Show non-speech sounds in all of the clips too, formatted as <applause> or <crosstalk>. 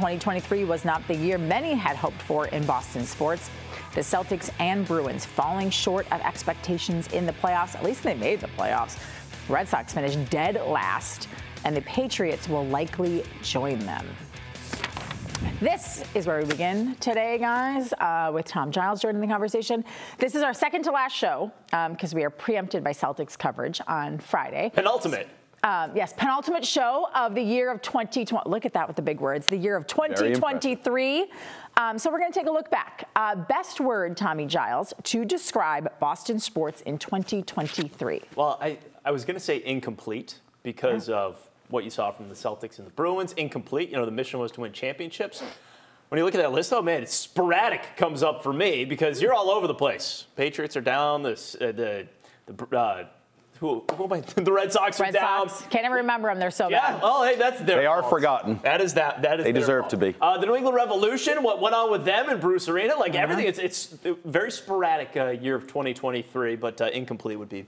2023 was not the year many had hoped for in Boston sports. The Celtics and Bruins falling short of expectations in the playoffs. At least they made the playoffs. Red Sox finished dead last, and the Patriots will likely join them. This is where we begin today, guys, uh, with Tom Giles joining the conversation. This is our second to last show because um, we are preempted by Celtics coverage on Friday. Penultimate. Um, yes, penultimate show of the year of 2020. Look at that with the big words. The year of 2023. Um, so we're going to take a look back. Uh, best word, Tommy Giles, to describe Boston sports in 2023. Well, I, I was going to say incomplete because yeah. of what you saw from the Celtics and the Bruins. Incomplete. You know, the mission was to win championships. When you look at that list, oh man, it's sporadic comes up for me because you're all over the place. Patriots are down. The uh, the, the uh, who, who <laughs> the Red Sox Red are down. Sox. Can't even remember them. They're so yeah. bad. Oh, hey, that's their. They fault. are forgotten. That is that. That is. They deserve fault. to be. Uh, the New England Revolution. What went on with them and Bruce Arena? Like uh-huh. everything. It's it's very sporadic uh, year of 2023, but uh, incomplete would be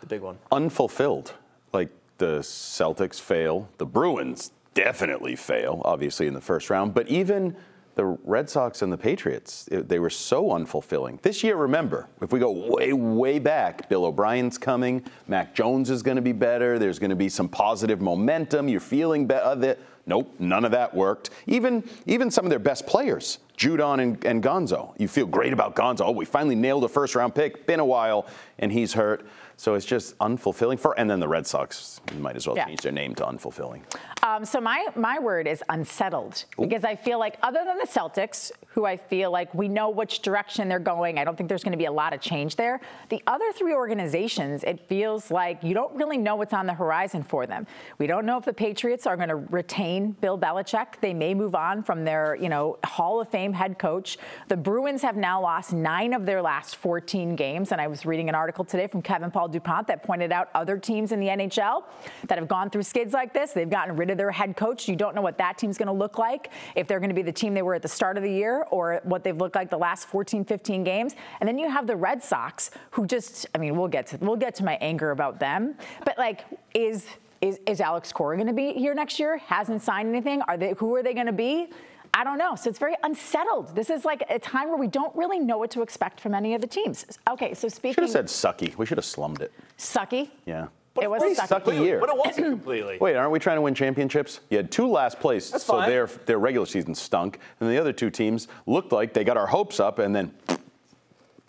the big one. Unfulfilled. Like the Celtics fail, the Bruins definitely fail, obviously in the first round, but even the Red Sox and the Patriots, they were so unfulfilling. This year, remember, if we go way, way back, Bill O'Brien's coming, Mac Jones is going to be better, there's going to be some positive momentum, you're feeling better. Uh, nope, none of that worked. Even, even some of their best players, Judon and, and Gonzo. You feel great about Gonzo. Oh, we finally nailed a first round pick, been a while, and he's hurt. So it's just unfulfilling for, and then the Red Sox might as well yeah. change their name to unfulfilling. Um, so my my word is unsettled Ooh. because I feel like other than the Celtics, who I feel like we know which direction they're going, I don't think there's going to be a lot of change there. The other three organizations, it feels like you don't really know what's on the horizon for them. We don't know if the Patriots are going to retain Bill Belichick. They may move on from their you know Hall of Fame head coach. The Bruins have now lost nine of their last 14 games, and I was reading an article today from Kevin Paul DuPont that pointed out other teams in the NHL that have gone through skids like this. They've gotten rid of their head coach. You don't know what that team's going to look like, if they're going to be the team they were at the start of the year or what they've looked like the last 14, 15 games. And then you have the Red Sox, who just, I mean, we'll get to, we'll get to my anger about them. But like, is is, is Alex Cora going to be here next year? Hasn't signed anything. Are they? Who are they going to be? I don't know. So it's very unsettled. This is like a time where we don't really know what to expect from any of the teams. Okay, so speaking. Should have said sucky. We should have slummed it. Sucky. Yeah. But it was a sucky year. But it wasn't completely. Wait, aren't we trying to win championships? You had two last place, That's so fine. their their regular season stunk, and the other two teams looked like they got our hopes up, and then.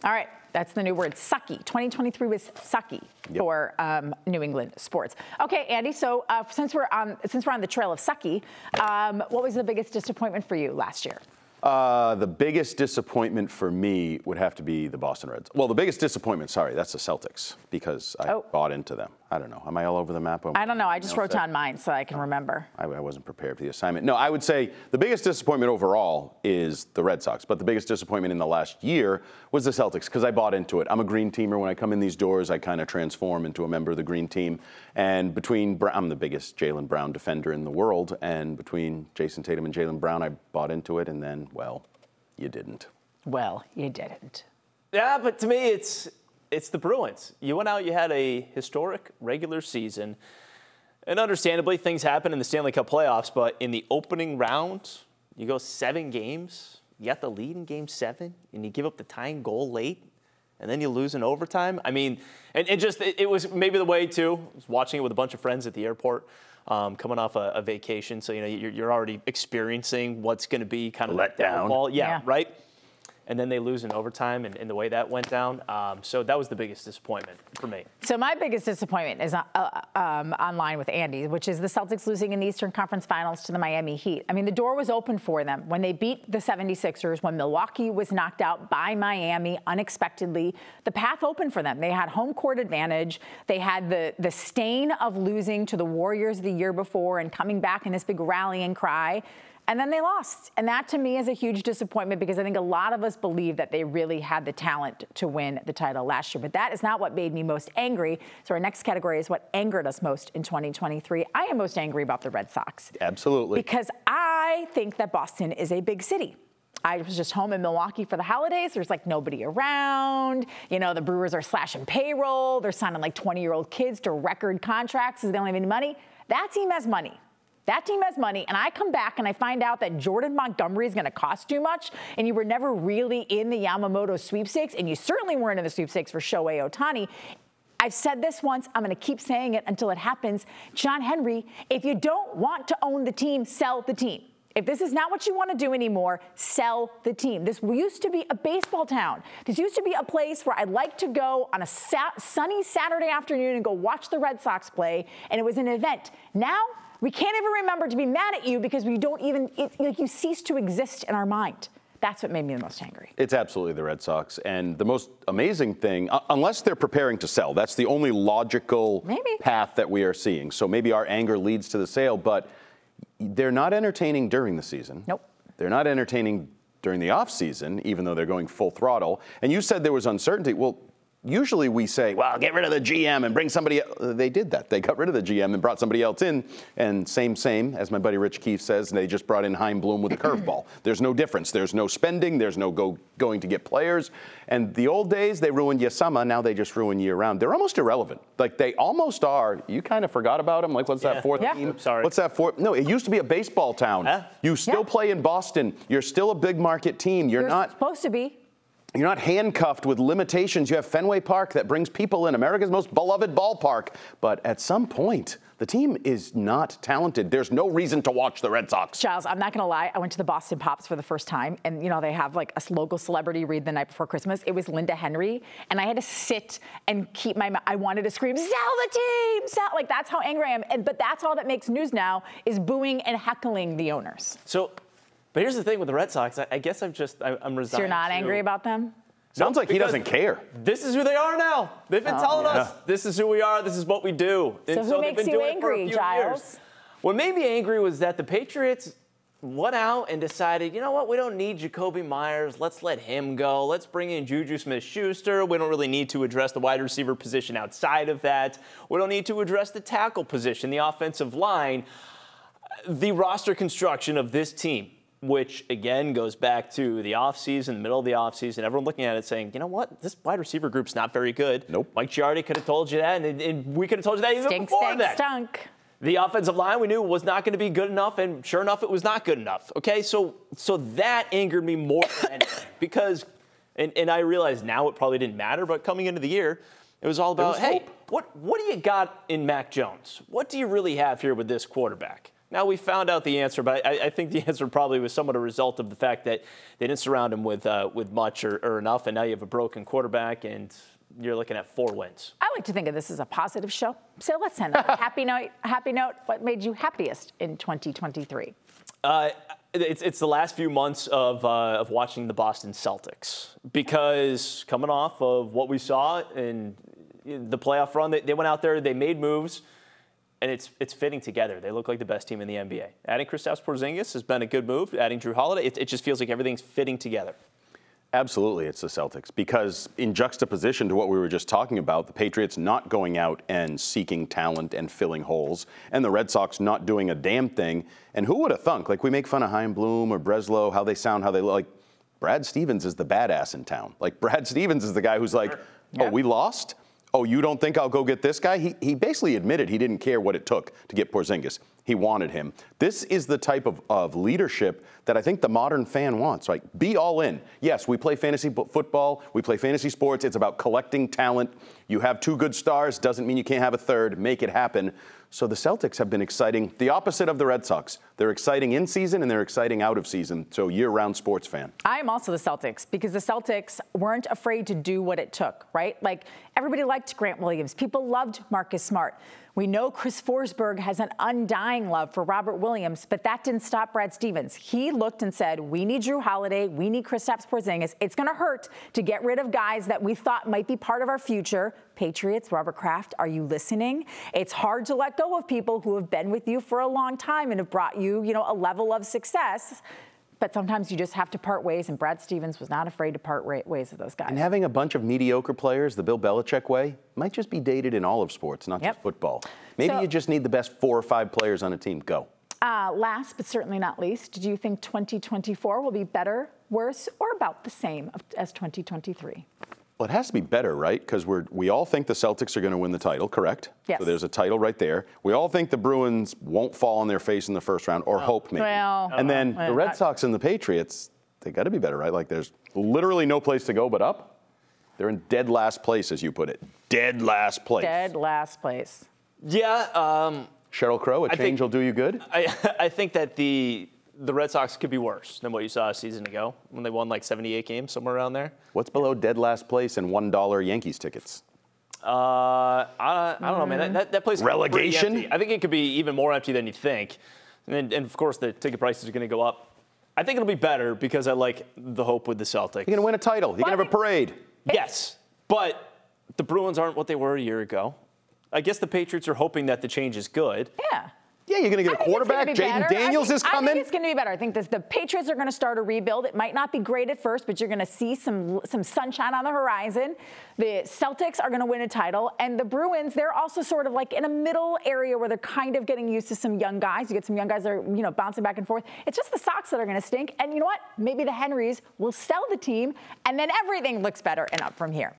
All right. That's the new word, sucky. 2023 was sucky yep. for um, New England sports. Okay, Andy. So uh, since we're on since we're on the trail of sucky, um, what was the biggest disappointment for you last year? Uh, the biggest disappointment for me would have to be the Boston Reds. Well, the biggest disappointment, sorry, that's the Celtics because I oh. bought into them. I don't know. Am I all over the map? I don't know. I just wrote down mine so I can oh. remember. I, I, wasn't prepared for the assignment. No, I would say the biggest disappointment overall is the Red Sox, but the biggest disappointment in the last year was the Celtics because I bought into it. I'm a green teamer. When I come in these doors, I kind of transform into a member of the green team. And between, I'm the biggest Jaylen Brown defender in the world, and between Jayson Tatum and Jaylen Brown, I bought into it, and then, well, you didn't. Well, you didn't. Yeah, but to me, it's it's the Bruins. You went out, you had a historic regular season, and understandably, things happen in the Stanley Cup playoffs. But in the opening round, you go seven games, you got the lead in Game Seven, and you give up the tying goal late, and then you lose in overtime. I mean, and, and just it, it, was maybe the way too. I was watching it with a bunch of friends at the airport. Um, coming off a, a, vacation, so you know you're, you're already experiencing what's going to be kind of let down. Yeah, yeah, right and then they lose in overtime and, and the way that went down. Um, so that was the biggest disappointment for me. So my biggest disappointment is uh, um, online with Andy, which is the Celtics losing in the Eastern Conference Finals to the Miami Heat. I mean, the door was open for them when they beat the 76ers, when Milwaukee was knocked out by Miami unexpectedly. The path opened for them. They had home court advantage. They had the, the stain of losing to the Warriors the year before and coming back in this big rallying cry. And then they lost. And that to me is a huge disappointment because I think a lot of us believe that they really had the talent to win the title last year. But that is not what made me most angry. So our next category is what angered us most in 2023. I am most angry about the Red Sox. Absolutely. Because I think that Boston is a big city. I was just home in Milwaukee for the holidays. There's like nobody around. You know, the Brewers are slashing payroll. They're signing like 20 year old kids to record contracts because they don't have any money. That team has money. That team has money, and I come back and I find out that Jordan Montgomery is going to cost too much, and you were never really in the Yamamoto sweepstakes, and you certainly weren't in the sweepstakes for Shohei Ohtani. I've said this once, I'm going to keep saying it until it happens. John Henry, if you don't want to own the team, sell the team. If this is not what you want to do anymore, sell the team. This used to be a baseball town. This used to be a place where I'd like to go on a sa- sunny Saturday afternoon and go watch the Red Sox play, and it was an event. Now, we can't even remember to be mad at you because we don't even, it, like you cease to exist in our mind. That's what made me the most angry. It's absolutely the Red Sox. And the most amazing thing, uh, unless they're preparing to sell, that's the only logical maybe. path that we are seeing. So maybe our anger leads to the sale, but they're not entertaining during the season. Nope. They're not entertaining during the off season, even though they're going full throttle. And you said there was uncertainty. Well, usually we say, well, get rid of the GM and bring somebody. They did that. They got rid of the GM and brought somebody else in. And same, same, as my buddy Rich Keefe says, they just brought in Chaim Bloom with a curveball. There's no difference. There's no spending. There's no go, going to get players. And the old days, they ruined you summer. Now they just ruin year round. They're almost irrelevant. Like they almost are. You kind of forgot about them. Like, what's Yeah. that fourth Yeah. team? Sorry. What's that fourth? No, it used to be a baseball town. Huh? You still Yeah. play in Boston. You're still a big market team. You're You're not supposed to be. You're not handcuffed with limitations. You have Fenway Park that brings people in, America's most beloved ballpark. But at some point, the team is not talented. There's no reason to watch the Red Sox. Giles, I'm not going to lie. I went to the Boston Pops for the first time, and you know they have like a local celebrity read the night before Christmas. It was Linda Henry, and I had to sit and keep my. I wanted to scream, "Sell the team!" Sell! Like that's how angry I am. And but that's all that makes news now is booing and heckling the owners. So, but here's the thing with the Red Sox. I, I guess I'm just I, I'm resigned. So you're not to- angry about them? Sounds like he doesn't care. This is who they are now. They've been oh. telling us this is who we are. This is what we do. And Oh, who they've makes been you doing it for angry, Giles? years. What made me angry was that the Patriots went out and decided, you know what, we don't need Jakobi Meyers. Let's let him go. Let's bring in Juju Smith-Schuster. We don't really need to address the wide receiver position outside of that. We don't need to address the tackle position, the offensive line. The roster construction of this team which again goes back to the offseason, the middle of the offseason, everyone looking at it saying, you know what, this wide receiver group's not very good. Nope. Mike Giardi could have told you that, and, and we could have told you that even Stink, before stink, that. stunk. The offensive line we knew was not going to be good enough, and sure enough, it was not good enough. Okay, so so that angered me more than because, and, and I realize now it probably didn't matter, but coming into the year, it was all about, was hey, hope. what what do you got in Mac Jones? What do you really have here with this quarterback? Now we found out the answer, but I, I think the <laughs> answer probably was somewhat a result of the fact that they didn't surround him with uh, with much or, or enough, and now you have a broken quarterback, and you're looking at four wins. I like to think of this as a positive show. So let's end on a <laughs> happy note. Happy note. What made you happiest in 2023? Uh, it's, it's the last few months of, uh, of watching the Boston Celtics because coming off of what we saw in the playoff run, they, they went out there, they made moves, and it's, it's fitting together. They look like the best team in the NBA. Adding Kristaps Porzingis has been a good move. Adding Jrue Holiday, it, it just feels like everything's fitting together. Absolutely, it's the Celtics. Because in juxtaposition to what we were just talking about, the Patriots not going out and seeking talent and filling holes, and the Red Sox not doing a damn thing. And who would have thunk? Like we make fun of Chaim Bloom or Breslow, how they sound, how they look. Like Brad Stevens is the badass in town. Like Brad <laughs> Stevens is the guy who's like, oh, Yeah. we lost. Oh, you don't think I'll go get this guy? He, he basically admitted he didn't care what it took to get Porzingis. He wanted him. This is the type of, of leadership that I think the modern fan wants. Like, be all in. Yes, we play fantasy football, we play fantasy sports. It's about collecting talent. You have two good stars, doesn't mean you can't have a third. Make it happen. So the Celtics have been exciting, the opposite of the Red Sox. They're exciting in season and they're exciting out of season. So year round sports fan. I am also the Celtics because the Celtics weren't afraid to do what it took, right? Like everybody liked Grant Williams. People loved Marcus Smart. We know Chris Forsberg has an undying love for Robert Williams, but that didn't stop Brad Stevens. He looked and said, "We need Jrue Holiday. We need Kristaps Porzingis. It's going to hurt to get rid of guys that we thought might be part of our future." Patriots, Robert Kraft, are you listening? It's hard to let go of people who have been with you for a long time and have brought you, you know, a level of success. But sometimes you just have to part ways, and Brad Stevens was not afraid to part ways with those guys. And having a bunch of mediocre players, the Bill Belichick way, might just be dated in all of sports, not Yep. just football. Maybe So- you just need the best four or five players on a team. Go. Uh, last but certainly not least, do you think 2024 will be better, worse, or about the same as 2023? Well, it has to be better, right? Because we're we all think the Celtics are going to win the title, correct? Yes. So there's a title right there. We all think the Bruins won't fall on their face in the first round, or hope maybe. Well, and then well, the I- Red Sox and the Patriots, they got to be better, right? Like there's literally no place to go but up. They're in dead last place, as you put it. Dead last place. Dead last place. Yeah, um, Sheryl Crow, a I change think- will do you good. I, <laughs> I think that the the Red Sox could be worse than what you saw a season ago when they won like 78 games, somewhere around there. What's below dead last place and one dollar Yankees tickets? Uh, I, I don't know, man. That, that, that place could be Relegation? empty. I think it could be even more empty than you think, and, and of course the ticket prices are going to go up. I think it'll be better because I like the hope with the Celtics. You're going to win a title. You're going to have a parade. Yes, but the Bruins aren't what they were a year ago. I guess the Patriots are hoping that the change is good. Yeah. Yeah, you're going to get a it's gonna quarterback. be Jayden Daniels think- is coming. I think it's going to be better. I think this, the Patriots are going to start a rebuild. It might not be great at first, but you're going to see some some sunshine on the horizon. The Celtics are going to win a title, and the Bruins they're also sort of like in a middle area where they're kind of getting used to some young guys. You get some young guys that are you know bouncing back and forth. It's just the Sox that are going to stink, and you know what? Maybe the Henrys will sell the team, and then everything looks better and up from here.